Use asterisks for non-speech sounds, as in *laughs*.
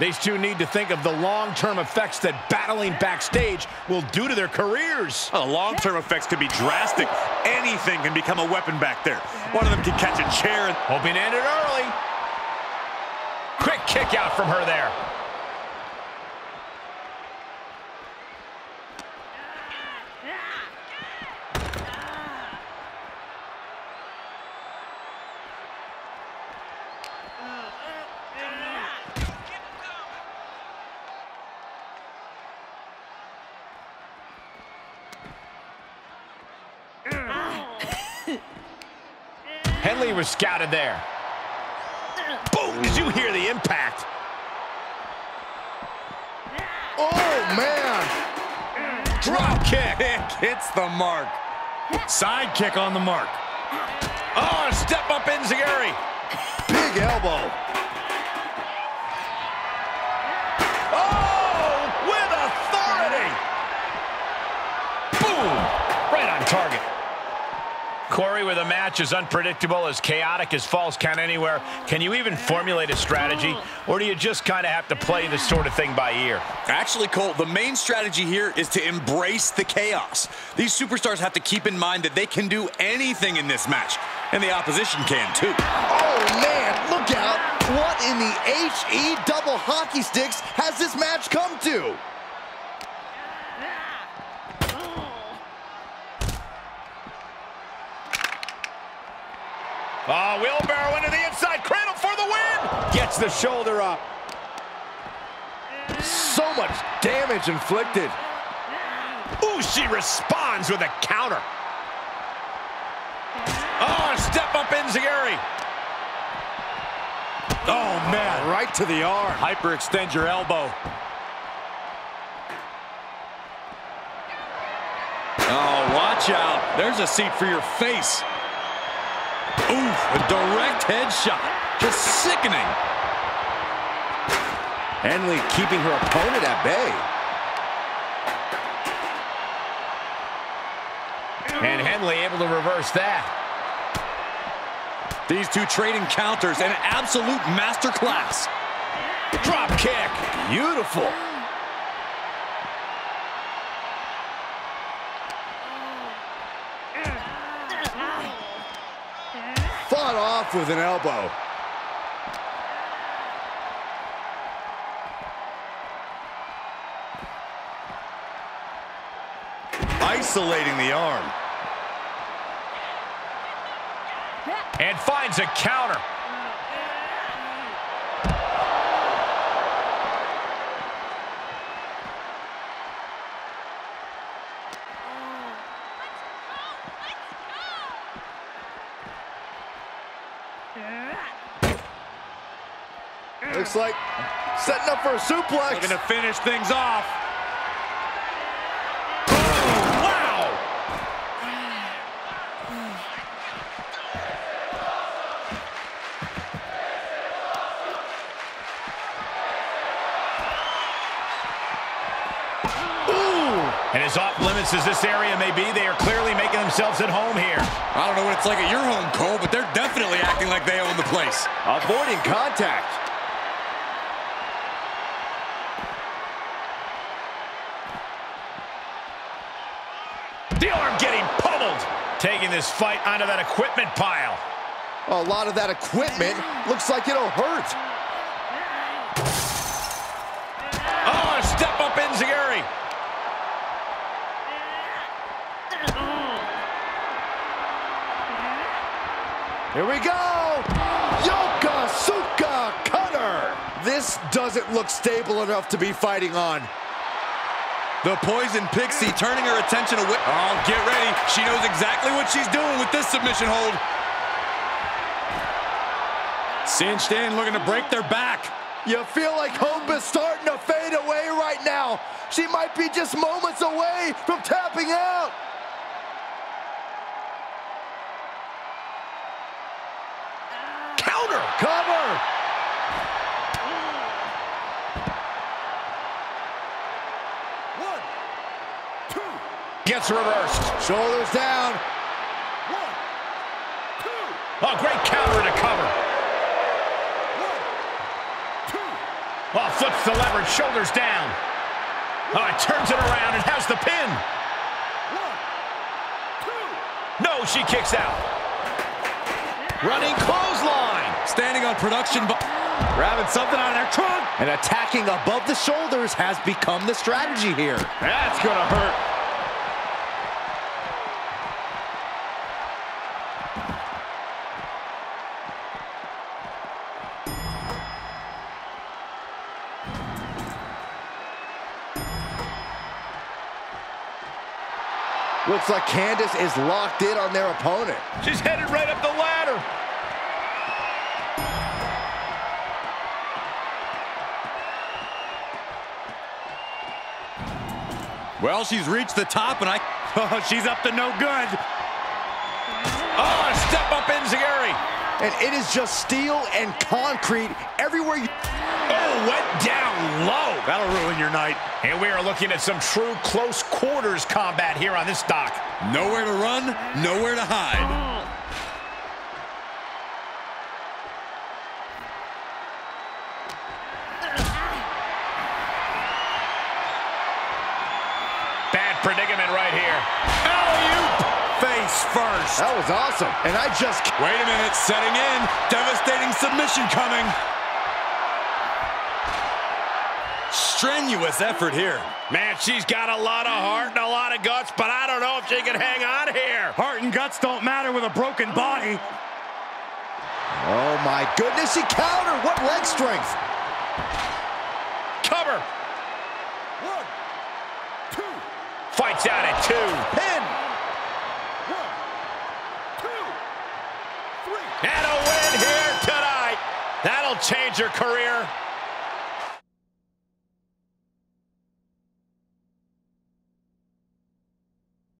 These two need to think of the long-term effects that battling backstage will do to their careers. Well, long-term effects could be drastic. Anything can become a weapon back there. One of them can catch a chair. And... Hoping to end it early. Quick kick out from her there. Henley was scouted there. Boom! Did you hear the impact? Oh, man! Drop kick. Hits the mark. Side kick on the mark. Oh, step up Enziguri. Big elbow. Oh, with authority. Boom. Right on target. Corey, with a match as unpredictable, as chaotic as Falls Count Anywhere, can you even formulate a strategy? Or do you just kind of have to play this sort of thing by ear? Actually, Cole, the main strategy here is to embrace the chaos. These superstars have to keep in mind that they can do anything in this match, and the opposition can too. Oh, man, look out. What in the H-E double hockey sticks has this match come to? Ah, oh, wheelbarrow into the inside, cradle for the win! Gets the shoulder up. So much damage inflicted. Ooh, she responds with a counter. Oh, step up Enziguri. Oh, man. Right to the arm. Hyperextend your elbow. Oh, watch out. There's a seat for your face. Oof, a direct headshot. Just sickening. Henley keeping her opponent at bay. And Henley able to reverse that. These two trading counters, an absolute masterclass. Drop kick. Beautiful. Off with an elbow. Isolating the arm. And finds a counter. Looks like setting up for a suplex. Looking to finish things off. Oh, wow! And as off limits as this area may be, they are clearly making themselves at home here. I don't know what it's like at your home, Cole, but they're definitely acting like they own the place. Avoiding contact. The arm getting pummeled. Taking this fight onto that equipment pile. A lot of that equipment looks like it'll hurt. Oh, step up Enziguri. Here we go! Yokosuka cutter! This doesn't look stable enough to be fighting on. The Poison Pixie turning her attention away. Oh, get ready. She knows exactly what she's doing with this submission hold. Cinched in, looking to break their back. You feel like hope is starting to fade away right now. She might be just moments away from tapping out. Counter. Cover! One, two, Gets reversed. shoulders down. One, two, Oh, great counter to cover. one, two. Oh, flips the leverage, shoulders down. Oh, it turns it around and has the pin. One, two. No, she kicks out. Running clothesline. Standing on production. Grabbing something out of their trunk. And attacking above the shoulders has become the strategy here. That's going to hurt. Looks like Candice is locked in on their opponent. She's headed right up the ladder. Well, she's reached the top, and I... Oh, *laughs* she's up to no good. Oh, a step up Enziguri. And it is just steel and concrete everywhere you... Oh, went down low. That'll ruin your night. And we are looking at some true close quarters combat here on this dock. Nowhere to run, nowhere to hide. First. That was awesome. And I just... Wait a minute, setting in. Devastating submission coming. Strenuous effort here. Man, she's got a lot of heart and a lot of guts, but I don't know if she can hang on here. Heart and guts don't matter with a broken body. Oh, my goodness, he countered. What leg strength. Cover. One, two, Fights out at two. pin. One, two, three. And a win here tonight. That'll change your career.